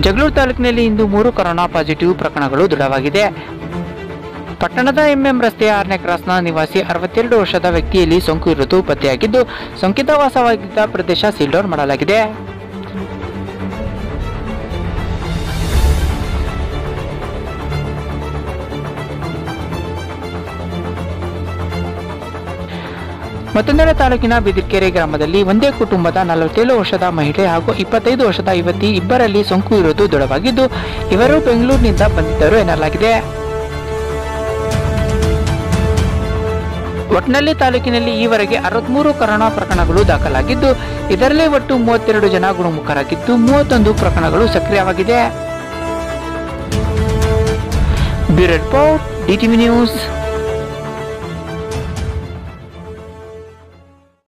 ಜಗಳೂರು ತಾಲೂಕಿನಲ್ಲಿ ಇಂದು ಮೂರು corona positive ಪ್ರಕರಣಗಳು ದೃಢವಾಗಿದೆ. ಪಟ್ಟಣದ ಎಂಎಂ ರಸ್ತೆಯ ಆರನೇ ಕ್ರಾಸ್ನ ನಿವಾಸಿ ಅರವತ್ತೆರಡು ವರ್ಷದ ವ್ಯಕ್ತಿಯಲ್ಲಿ ಸೋಂಕು ಇರುವುದು ಪತ್ತೆಯಾಗಿದ್ದು, ಸೋಂಕಿತ ವಾಸವಾಗಿದ್ದ ಪ್ರದೇಶ ಸೀಲ್ಡೌನ್ ಮಾಡಲಾಗಿದೆ. ಮತ್ತೊಂದೆಡೆ ತಾಲೂಕಿನ ಬಿದಿರ್ಕೆರೆ ಗ್ರಾಮದಲ್ಲಿ ಒಂದೇ ಕುಟುಂಬದ ನಲವತ್ತೇಳು ವರ್ಷದ ಮಹಿಳೆ ಹಾಗೂ ಇಪ್ಪತ್ತೈದು ವರ್ಷದ ಯುವತಿ ಇಬ್ಬರಲ್ಲಿ ಸೋಂಕು ಇರುವುದು ದೃಢವಾಗಿದ್ದು, ಇವರು ಬೆಂಗಳೂರಿನಿಂದ ಬಂದಿದ್ದರು ಎನ್ನಲಾಗಿದೆ. ಒಟ್ನಲ್ಲಿ ತಾಲೂಕಿನಲ್ಲಿ ಈವರೆಗೆ ಅರವತ್ಮೂರು ಕೊರೋನಾ ಪ್ರಕರಣಗಳು ದಾಖಲಾಗಿದ್ದು, ಇದರಲ್ಲಿ ಒಟ್ಟು ಮೂವತ್ತೆರಡು ಜನ ಗುಣಮುಖರಾಗಿದ್ದು, ಮೂವತ್ತೊಂದು ಪ್ರಕರಣಗಳು ಸಕ್ರಿಯವಾಗಿದೆ. Bureau report DTV news.